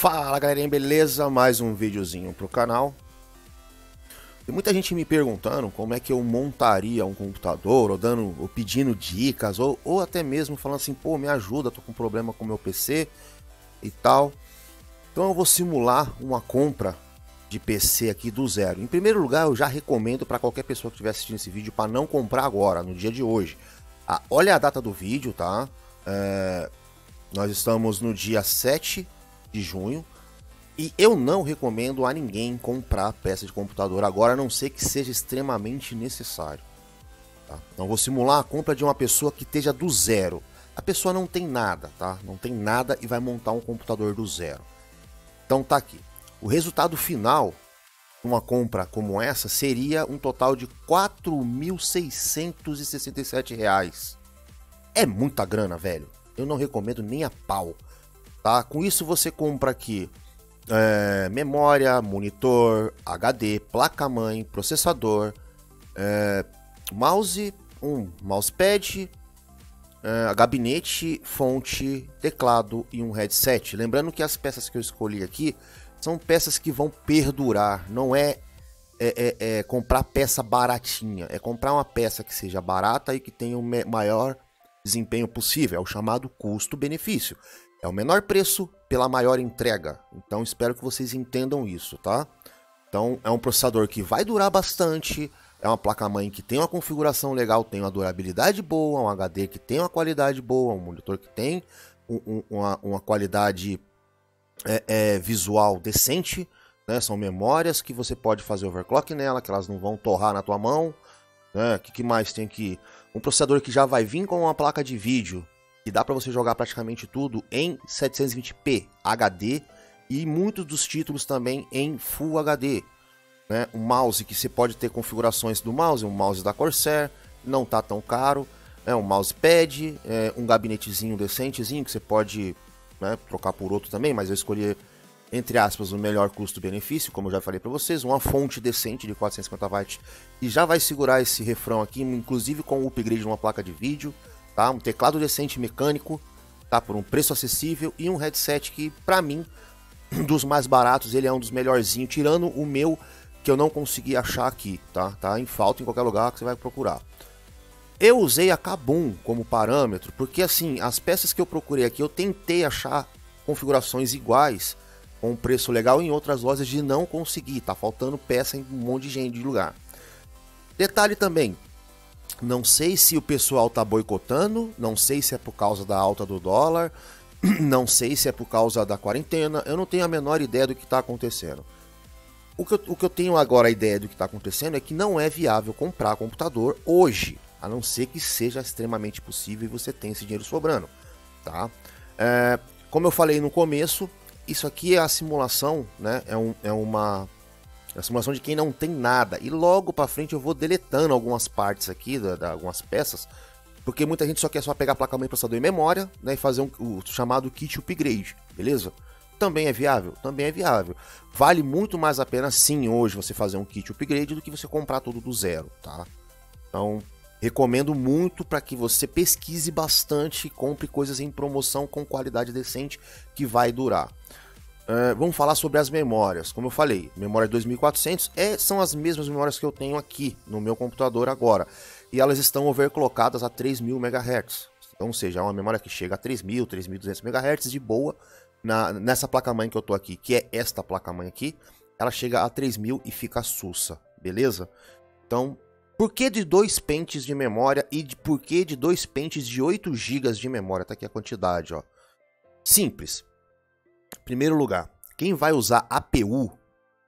Fala galerinha, beleza? Mais um videozinho pro canal. Tem muita gente me perguntando como é que eu montaria um computador, ou dando, ou pedindo dicas, ou, ou até mesmo falando assim, pô, me ajuda, tô com problema com meu PC e tal. Então eu vou simular uma compra de PC aqui do zero. Em primeiro lugar, eu já recomendo para qualquer pessoa que estiver assistindo esse vídeo para não comprar agora, no dia de hoje. Ah, olha a data do vídeo, tá? É, nós estamos no dia 7 de junho. E eu não recomendo a ninguém comprar peça de computador agora, a não ser que seja extremamente necessário. Tá? Então vou simular a compra de uma pessoa que esteja do zero. A pessoa não tem nada, tá? Não tem nada e vai montar um computador do zero. Então tá aqui. O resultado final uma compra como essa seria um total de R$ 4.667. É muita grana, velho. Eu não recomendo nem a pau. Tá? Com isso você compra aqui é, memória, monitor, HD, placa-mãe, processador, é, mouse, um mousepad, é, gabinete, fonte, teclado e um headset. Lembrando que as peças que eu escolhi aqui são peças que vão perdurar, não é, é, é, é comprar peça baratinha, é comprar uma peça que seja barata e que tenha o maior desempenho possível, é o chamado custo-benefício. É o menor preço pela maior entrega. Então espero que vocês entendam isso, tá? Então é um processador que vai durar bastante, é uma placa-mãe que tem uma configuração legal, tem uma durabilidade boa, um HD que tem uma qualidade boa, um monitor que tem um, um, uma, uma, qualidade é, é, visual decente, né? São memórias que você pode fazer overclock nela, que elas não vão torrar na tua mão. Né? O que, que mais tem aqui? Um processador que já vai vir com uma placa de vídeo que dá para você jogar praticamente tudo em 720p HD e muitos dos títulos também em Full HD. Né? Um mouse que você pode ter configurações do mouse, um mouse da Corsair, não tá tão caro. É um mousepad, é um gabinetezinho decentezinho que você pode né, trocar por outro também, mas eu escolhi entre aspas o melhor custo-benefício, como eu já falei para vocês, uma fonte decente de 450 watts e já vai segurar esse refrão aqui, inclusive com o upgrade de uma placa de vídeo tá? Um teclado decente mecânico, tá? Por um preço acessível e um headset que, para mim, dos mais baratos, ele é um dos melhorzinhos, tirando o meu que eu não consegui achar aqui, tá? Tá em falta em qualquer lugar que você vai procurar. Eu usei a Kabum como parâmetro, porque assim, as peças que eu procurei aqui, eu tentei achar configurações iguais com um preço legal em outras lojas de não conseguir, tá faltando peça em um monte de gente de lugar. Detalhe também, não sei se o pessoal tá boicotando, não sei se é por causa da alta do dólar, não sei se é por causa da quarentena, eu não tenho a menor ideia do que está acontecendo. O que, eu, o que eu tenho agora a ideia do que está acontecendo é que não é viável comprar computador hoje, a não ser que seja extremamente possível e você tenha esse dinheiro sobrando, tá? É, como eu falei no começo, isso aqui é a simulação, né? É, um, é uma é a simulação de quem não tem nada. E logo para frente eu vou deletando algumas partes aqui, da, da, algumas peças, porque muita gente só quer só pegar a placa-mãe, processador e memória, né, e fazer um, o chamado kit upgrade, beleza? Também é viável? Também é viável. Vale muito mais a pena sim hoje você fazer um kit upgrade do que você comprar tudo do zero, tá? Então, recomendo muito para que você pesquise bastante e compre coisas em promoção com qualidade decente que vai durar. Uh, vamos falar sobre as memórias. Como eu falei, memória 2400 é, são as mesmas memórias que eu tenho aqui no meu computador agora. E elas estão overclockadas a 3000 MHz. Então, ou seja, é uma memória que chega a 3000, 3200 MHz de boa. Na, nessa placa-mãe que eu tô aqui, que é esta placa-mãe aqui, ela chega a 3000 e fica sussa, beleza? Então, por que de dois pentes de memória e de, por que de dois pentes de 8 GB de memória? Tá aqui a quantidade, ó. Simples. Primeiro lugar, quem vai usar APU,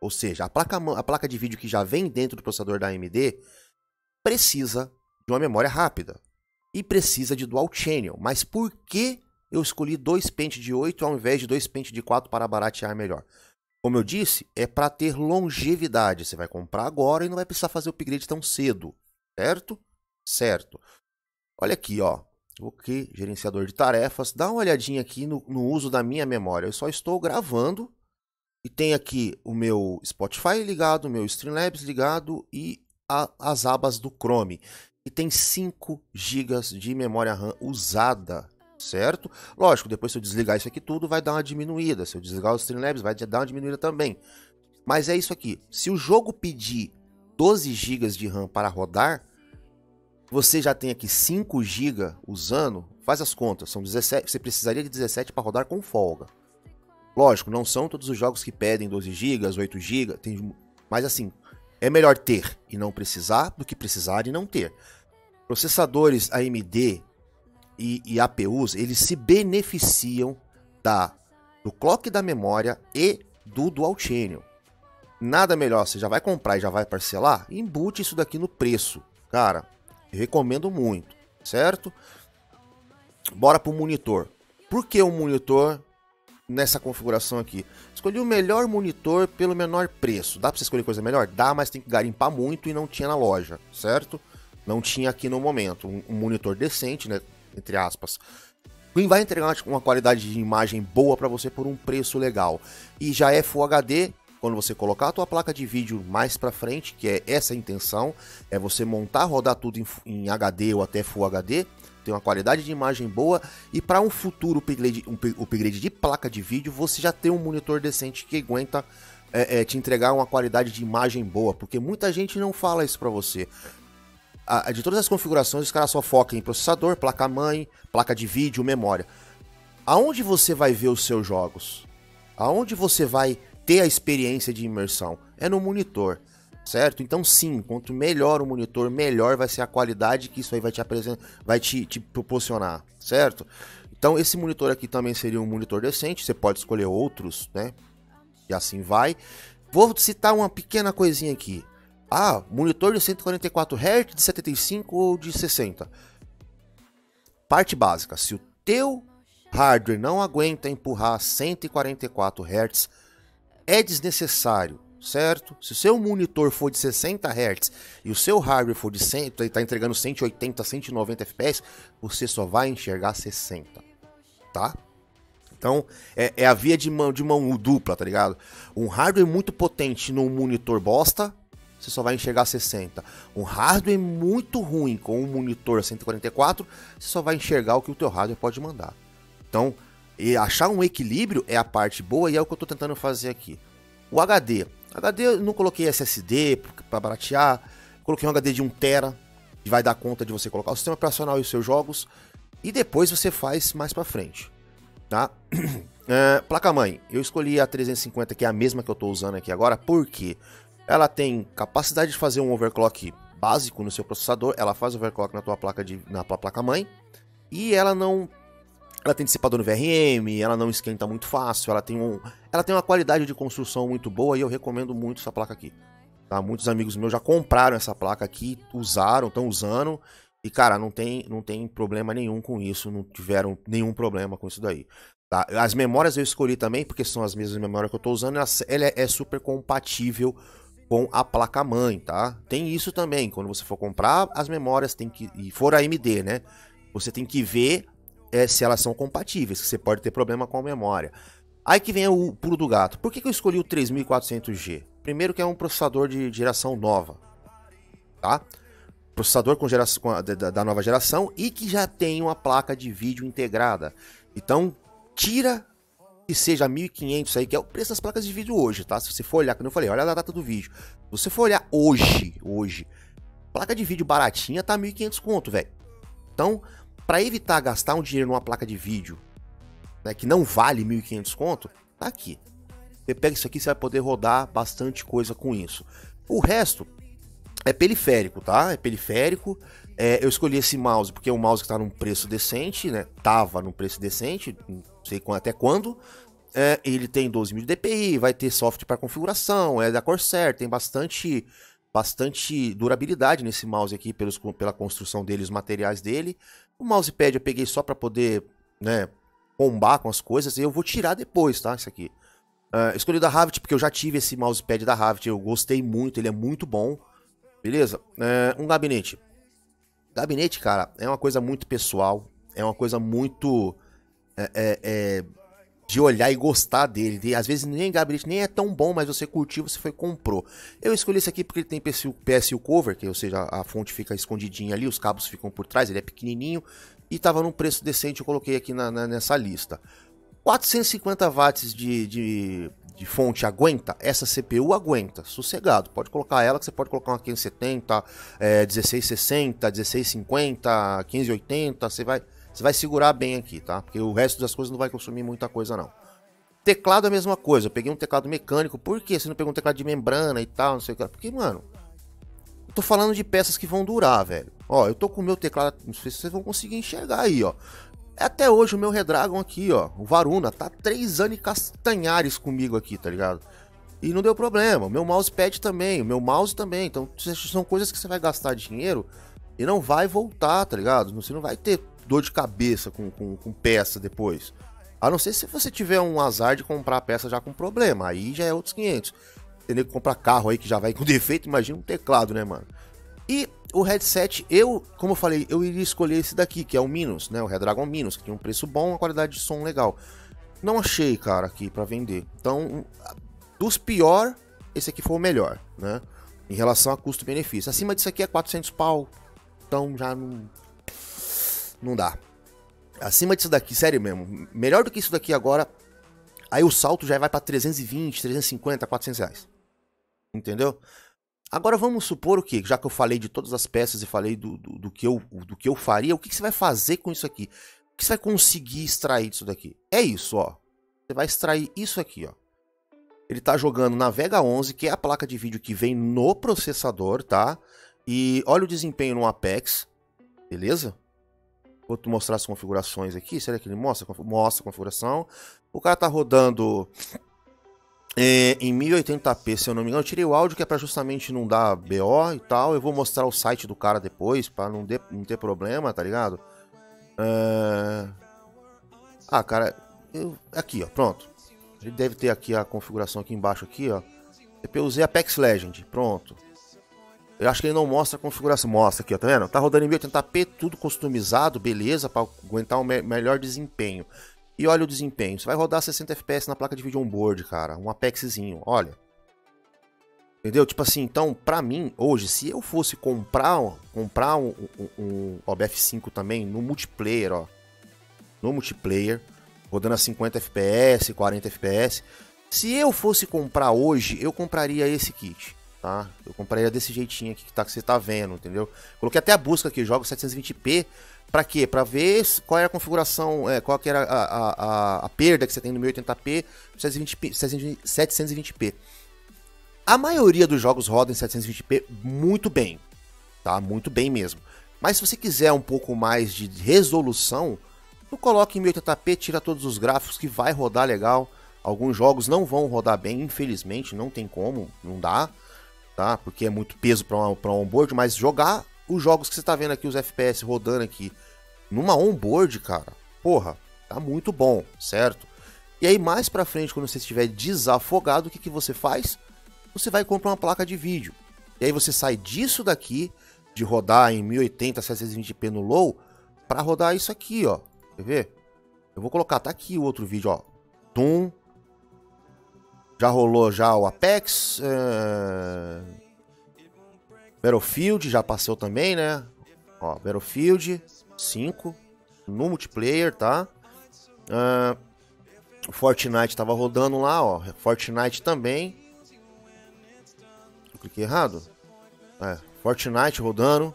ou seja, a placa, a placa de vídeo que já vem dentro do processador da AMD, precisa de uma memória rápida e precisa de dual channel. Mas por que eu escolhi dois pentes de 8 ao invés de dois pentes de 4 para baratear melhor? Como eu disse, é para ter longevidade. Você vai comprar agora e não vai precisar fazer o upgrade tão cedo, certo? Certo. Olha aqui, ó. Ok, gerenciador de tarefas. Dá uma olhadinha aqui no, no uso da minha memória. Eu só estou gravando e tem aqui o meu Spotify ligado, o meu Streamlabs ligado e a, as abas do Chrome. E tem 5 GB de memória RAM usada. certo? Lógico, depois se eu desligar isso aqui tudo, vai dar uma diminuída. Se eu desligar o Streamlabs, vai dar uma diminuída também. Mas é isso aqui. Se o jogo pedir 12 GB de RAM para rodar, você já tem aqui 5 GB usando, faz as contas, são 17, você precisaria de 17 para rodar com folga. Lógico, não são todos os jogos que pedem 12 GB, 8 GB, tem, mas assim, é melhor ter e não precisar do que precisar e não ter. Processadores AMD e, e APUs, eles se beneficiam da do clock da memória e do dual channel. Nada melhor, você já vai comprar e já vai parcelar, embute isso daqui no preço. Cara, recomendo muito, certo? Bora pro monitor. Por que o monitor nessa configuração aqui? Escolhi o melhor monitor pelo menor preço. Dá pra você escolher coisa melhor? Dá, mas tem que garimpar muito e não tinha na loja, certo? Não tinha aqui no momento. Um, monitor decente, né? Entre aspas. E vai entregar uma qualidade de imagem boa para você por um preço legal. E já é Full HD, quando você colocar a tua placa de vídeo mais para frente, que é essa a intenção, é você montar, rodar tudo em, em, HD ou até Full HD, tem uma qualidade de imagem boa e para um futuro upgrade, um upgrade de placa de vídeo, você já tem um monitor decente que aguenta é, é, te entregar uma qualidade de imagem boa, porque muita gente não fala isso para você a, de todas as configurações, os caras só focam em processador, placa-mãe, placa de vídeo, memória. Aonde você vai ver os seus jogos? Aonde você vai ter a experiência de imersão? É no monitor, certo? Então sim, quanto melhor o monitor, melhor vai ser a qualidade que isso aí vai te apresentar, vai te, te proporcionar, certo? Então esse monitor aqui também seria um monitor decente, você pode escolher outros, né? E assim vai. Vou citar uma pequena coisinha aqui. Ah, monitor de 144 Hz, de 75 ou de 60. Parte básica, se o teu hardware não aguenta empurrar 144 Hz, é desnecessário, certo? Se o seu monitor for de 60 Hz e o seu hardware for de 100, está entregando 180, 190 FPS, você só vai enxergar 60, tá? Então, é, é a via de mão, de mão dupla, tá ligado? Um hardware muito potente num monitor bosta, você só vai enxergar 60. Um hardware muito ruim com um monitor 144, você só vai enxergar o que o teu hardware pode mandar. Então, achar um equilíbrio é a parte boa e é o que eu estou tentando fazer aqui. O HD. HD eu não coloquei SSD para baratear, coloquei um HD de 1 tera que vai dar conta de você colocar o sistema operacional e os seus jogos e depois você faz mais para frente, tá? É, placa mãe, eu escolhi a 350 que é a mesma que eu estou usando aqui agora, por quê? Ela tem capacidade de fazer um overclock básico no seu processador, ela faz overclock na tua placa de na tua placa mãe e ela não ela tem dissipador no VRM, ela não esquenta muito fácil, ela tem um ela tem uma qualidade de construção muito boa e eu recomendo muito essa placa aqui. Tá? Muitos amigos meus já compraram essa placa aqui, usaram, estão usando e cara, não tem não tem problema nenhum com isso, não tiveram nenhum problema com isso daí. Tá? As memórias eu escolhi também, porque são as mesmas memórias que eu estou usando, ela, é super compatível com a placa-mãe, tá? Tem isso também, quando você for comprar as memórias, tem que e for AMD, né? Você tem que ver é, se elas são compatíveis, que você pode ter problema com a memória. Aí que vem o pulo do gato. Por que, que eu escolhi o 3400G? Primeiro que é um processador de geração nova, tá? Processador com geração, com a, da, da nova geração e que já tem uma placa de vídeo integrada. Então, tira que seja 1.500 aí, que é o preço das placas de vídeo hoje, tá? Se você for olhar, como eu falei, olha a data do vídeo. Se você for olhar hoje, hoje, placa de vídeo baratinha tá 1.500 conto, velho. Então, para evitar gastar um dinheiro numa placa de vídeo, né, que não vale 1.500 conto, tá aqui. Você pega isso aqui, você vai poder rodar bastante coisa com isso. O resto é periférico, tá? É periférico. É, eu escolhi esse mouse porque é um mouse que tá num preço decente, né? Tava num preço decente, sei até quando. É, ele tem 12 mil de DPI, vai ter software para configuração, é da Corsair, tem bastante bastante durabilidade nesse mouse aqui pelos, pela construção dele, os materiais dele. O mousepad eu peguei só para poder, né, combar com as coisas e eu vou tirar depois, tá? Isso aqui. Uh, escolhi da Havit porque eu já tive esse mousepad da Havit, eu gostei muito, ele é muito bom. Beleza? Uh, um gabinete. Gabinete, cara, é uma coisa muito pessoal, é uma coisa muito é, é, é, de olhar e gostar dele. Às vezes nem gabinete nem é tão bom, mas você curtiu, você foi comprou. Eu escolhi esse aqui porque ele tem PSU, PSU cover, que ou seja, a fonte fica escondidinha ali, os cabos ficam por trás, ele é pequenininho. e tava num preço decente, eu coloquei aqui na, na, nessa lista. 450 watts de, de, de, fonte aguenta? Essa CPU aguenta, sossegado. Pode colocar ela, que você pode colocar uma 570, é, 1660, 1650, 1580, você vai, você vai segurar bem aqui, tá? Porque o resto das coisas não vai consumir muita coisa, não. Teclado é a mesma coisa, eu peguei um teclado mecânico, por que você não pegou um teclado de membrana e tal, não sei o que? Porque, mano, eu tô falando de peças que vão durar, velho. Ó, eu tô com o meu teclado, não sei se vocês vão conseguir enxergar aí, ó. Até hoje o meu Redragon aqui, ó, o Varuna, tá três anos e castanhares comigo aqui, tá ligado? E não deu problema. O meu mousepad também, o meu mouse também. Então são coisas que você vai gastar dinheiro e não vai voltar, tá ligado? Você não vai ter dor de cabeça com, com, com peça depois. A não ser se você tiver um azar de comprar peça já com problema. Aí já é outros 500. Entendeu? Comprar carro aí que já vai com defeito, imagina um teclado, né, mano? E o headset, eu, como eu falei, eu iria escolher esse daqui, que é o Minus, né? O Redragon Minus, que tem um preço bom, uma qualidade de som legal. Não achei, cara, aqui para vender. Então, dos pior, esse aqui foi o melhor, né? Em relação a custo-benefício. Acima disso aqui é 400 pau. Então já não. Não dá. Acima disso daqui, sério mesmo. Melhor do que isso daqui agora. Aí o salto já vai para 320, 350, 400 reais. Entendeu? Agora vamos supor o que? Já que eu falei de todas as peças e falei do, do, do que, eu, do que eu faria, o que, que você vai fazer com isso aqui? O que você vai conseguir extrair disso daqui? É isso, ó. Você vai extrair isso aqui, ó. Ele tá jogando na Vega 11, que é a placa de vídeo que vem no processador, tá? E olha o desempenho no Apex, beleza? Vou te mostrar as configurações aqui. Será que ele mostra? Mostra a configuração. O cara tá rodando é, em 1080p, se eu não me engano, eu tirei o áudio que é para justamente não dar BO e tal. Eu vou mostrar o site do cara depois, para não, de, não ter problema, tá ligado? É... Ah, cara, eu... aqui, ó, pronto. Ele deve ter aqui a configuração aqui embaixo, aqui, ó. CPU Z Apex Legend, pronto. Eu acho que ele não mostra a configuração. Mostra aqui, ó, tá vendo? Tá rodando em 1080p, tudo customizado, beleza, para aguentar um me melhor desempenho. E olha o desempenho. Você vai rodar 60 FPS na placa de vídeo onboard, cara. Um Apexzinho, olha. Entendeu? Tipo assim, então, pra mim, hoje, se eu fosse comprar, comprar um, um, um OBF5 também no multiplayer, ó. No multiplayer, rodando a 50 FPS, 40 FPS. Se eu fosse comprar hoje, eu compraria esse kit, tá? Eu compraria desse jeitinho aqui que, tá, que você tá vendo, entendeu? Coloquei até a busca aqui, jogo 720p. Para quê? Para ver qual era a configuração, é, qual que era a, a, a, a, perda que você tem no 1080p, 720p, 720p. A maioria dos jogos roda em 720p muito bem, tá? Muito bem mesmo. Mas se você quiser um pouco mais de resolução, tu coloca em 1080p, tira todos os gráficos que vai rodar legal. Alguns jogos não vão rodar bem, infelizmente, não tem como, não dá, tá? Porque é muito peso para um, pra onboard, mas jogar os jogos que você está vendo aqui, os FPS rodando aqui, numa onboard, cara, porra, tá muito bom, certo? E aí mais pra frente, quando você estiver desafogado, o que, que você faz? Você vai comprar uma placa de vídeo. E aí você sai disso daqui, de rodar em 1080, 720p no low, para rodar isso aqui, ó. Quer ver? Eu vou colocar, tá aqui o outro vídeo, ó. Tum. Já rolou já o Apex. É... Battlefield já passou também, né? Ó, Battlefield 5 no multiplayer, tá? Uh, Fortnite tava rodando lá, ó. Fortnite também. Eu cliquei errado? É, Fortnite rodando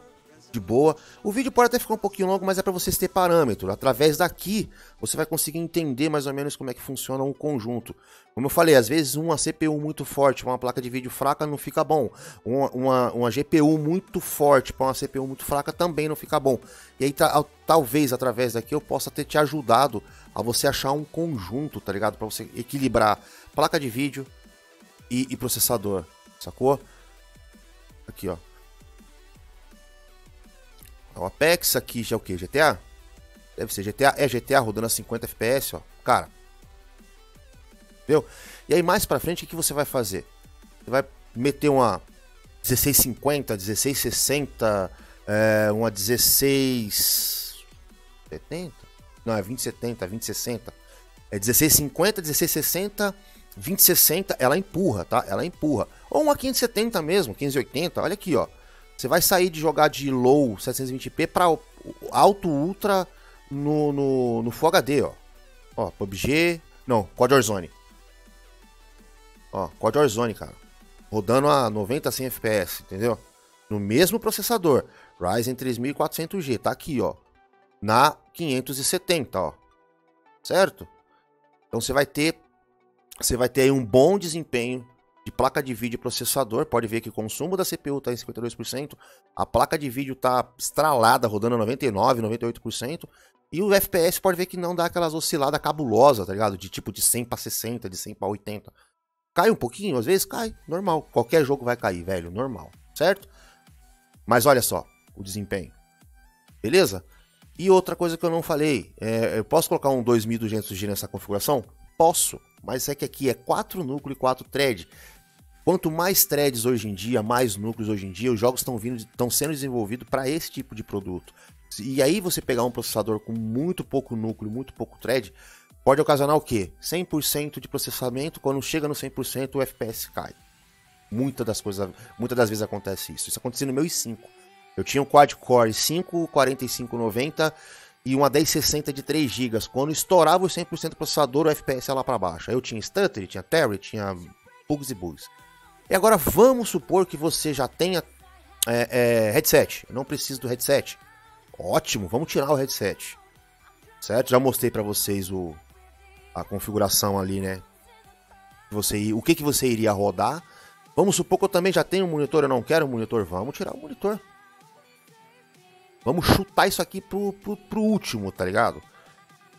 de boa. O vídeo pode até ficar um pouquinho longo, mas é para vocês ter parâmetro. Através daqui, você vai conseguir entender mais ou menos como é que funciona um conjunto. Como eu falei, às vezes uma CPU muito forte para uma placa de vídeo fraca não fica bom. Uma, uma, uma GPU muito forte para uma CPU muito fraca também não fica bom. E aí, talvez através daqui eu possa ter te ajudado a você achar um conjunto, tá ligado? Para você equilibrar placa de vídeo e, e processador, sacou? Aqui, ó. O Apex aqui já é o que? GTA? Deve ser GTA. É GTA rodando a 50 FPS, ó. Cara. Entendeu? E aí mais pra frente, o que você vai fazer? Você vai meter uma 1650, 1660, é, uma 1670? Não, é 2070, 2060. É 1650, 1660, 2060, ela empurra, tá? Ela empurra. Ou uma 570 mesmo, 580, olha aqui, ó. Você vai sair de jogar de low 720p para alto ultra no, no, no Full HD, ó. Ó, PUBG. Não, COD Warzone. Ó, COD Warzone, cara. Rodando a 90 100 FPS, entendeu? No mesmo processador. Ryzen 3400G, tá aqui, ó. Na 570, ó. Certo? Então você vai ter você vai ter aí um bom desempenho de placa de vídeo e processador. Pode ver que o consumo da CPU está em 52%, a placa de vídeo está estralada, rodando 99, 98%, e o FPS pode ver que não dá aquelas osciladas cabulosas, tá ligado? De tipo de 100 para 60, de 100 para 80. Cai um pouquinho, às vezes cai, normal. Qualquer jogo vai cair, velho, normal, certo? Mas olha só o desempenho. Beleza? E outra coisa que eu não falei, é, eu posso colocar um 2200G nessa configuração? Posso, mas é que aqui é 4 núcleos e 4 threads. Quanto mais threads hoje em dia, mais núcleos hoje em dia, os jogos estão vindo, estão sendo desenvolvidos para esse tipo de produto. E aí você pegar um processador com muito pouco núcleo, muito pouco thread, pode ocasionar o quê? 100% de processamento, quando chega no 100% o FPS cai. Muitas das coisas, muitas das vezes acontece isso. Isso aconteceu no meu i5. Eu tinha um quad-core 5 4590 e uma 1060 de 3 GB. Quando estourava o 100% do processador, o FPS ia lá para baixo. Aí eu tinha stutter, tinha tarry, tinha bugs e bugs. E agora vamos supor que você já tenha é, é, headset. Eu não preciso do headset. Ótimo, vamos tirar o headset. Certo? Já mostrei para vocês o, a configuração ali, né? Você, o que, que você iria rodar. Vamos supor que eu também já tenho um monitor, eu não quero um monitor. Vamos tirar o monitor. Vamos chutar isso aqui pro, pro, pro último, tá ligado?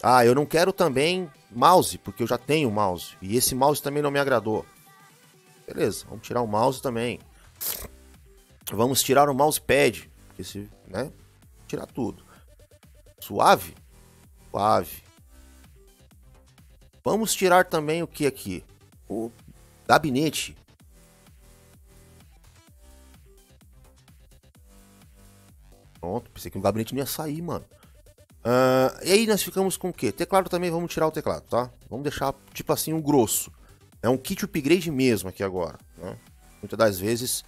Ah, eu não quero também mouse, porque eu já tenho mouse. E esse mouse também não me agradou. Beleza, vamos tirar o mouse também. Vamos tirar o mousepad. Esse, né? Tirar tudo. Suave? Suave. Vamos tirar também o que aqui? O gabinete. Pronto, pensei que o gabinete não ia sair, mano. Uh, e aí nós ficamos com o quê? Teclado também, vamos tirar o teclado, tá? Vamos deixar, tipo assim, um grosso. É um kit upgrade mesmo aqui agora, né? Muitas das vezes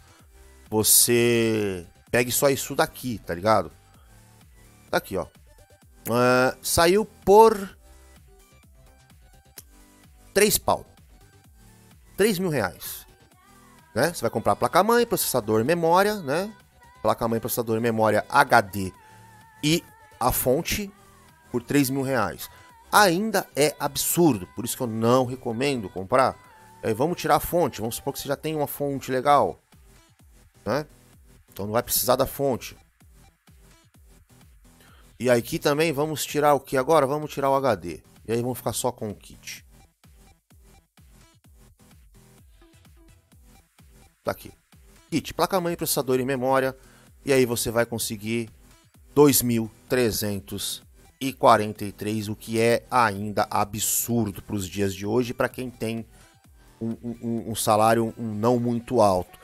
você pegue só isso daqui, tá ligado? Tá aqui, ó. Uh, saiu por 3 pau. 3 mil reais. Né? Você vai comprar placa-mãe, processador memória, né? placa-mãe, processador memória HD e a fonte por 3 mil reais. Ainda é absurdo, por isso que eu não recomendo comprar. É, vamos tirar a fonte, vamos supor que você já tem uma fonte legal, né? Então não vai precisar da fonte. E aqui também vamos tirar o que agora? Vamos tirar o HD. E aí vamos ficar só com o kit. Tá aqui. Kit, placa-mãe, processador e memória, e aí você vai conseguir 2.343, o que é ainda absurdo para os dias de hoje, para quem tem um, um, um salário um não muito alto.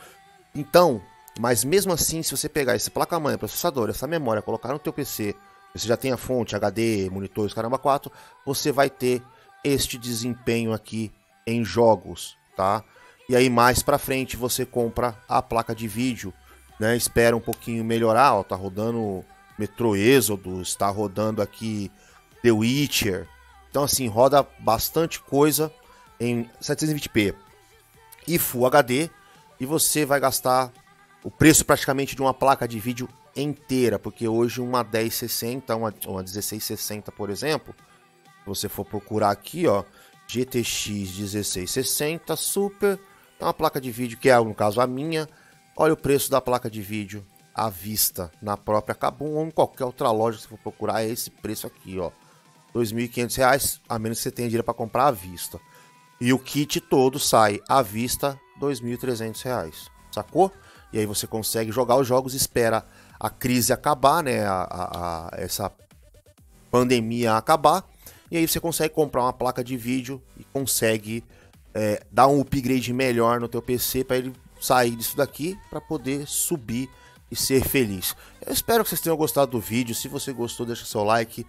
Então, mas mesmo assim, se você pegar esse placa-mãe, processador, essa memória, colocar no teu PC, você já tem a fonte, HD, monitores, caramba 4, você vai ter este desempenho aqui em jogos, tá? E aí mais para frente você compra a placa de vídeo né? Espera um pouquinho melhorar, ó, tá rodando Metro Exodus, tá rodando aqui The Witcher. Então assim, roda bastante coisa em 720p e Full HD e você vai gastar o preço praticamente de uma placa de vídeo inteira, porque hoje uma 1060, uma, uma 1660, por exemplo, se você for procurar aqui, ó, GTX 1660 Super, é uma placa de vídeo que é, no caso, a minha, Olha o preço da placa de vídeo à vista na própria Kabum ou em qualquer outra loja que você for procurar, é esse preço aqui, ó. R$ 2.500, a menos que você tenha dinheiro para comprar à vista. E o kit todo sai à vista R$ 2.300, sacou? E aí você consegue jogar os jogos, espera a crise acabar, né? A, a, a, essa pandemia acabar. E aí você consegue comprar uma placa de vídeo e consegue é, dar um upgrade melhor no teu PC para ele sair disso daqui para poder subir e ser feliz. Eu espero que vocês tenham gostado do vídeo. Se você gostou, deixa seu like,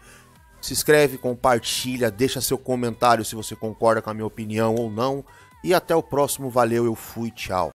se inscreve, compartilha, deixa seu comentário se você concorda com a minha opinião ou não. E até o próximo. Valeu, eu fui, tchau.